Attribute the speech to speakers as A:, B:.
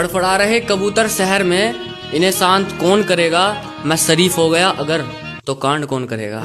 A: फड़फड़ा रहे कबूतर शहर में, इन्हें शांत कौन करेगा? मैं शरीफ हो गया, अगर तो कांड कौन करेगा?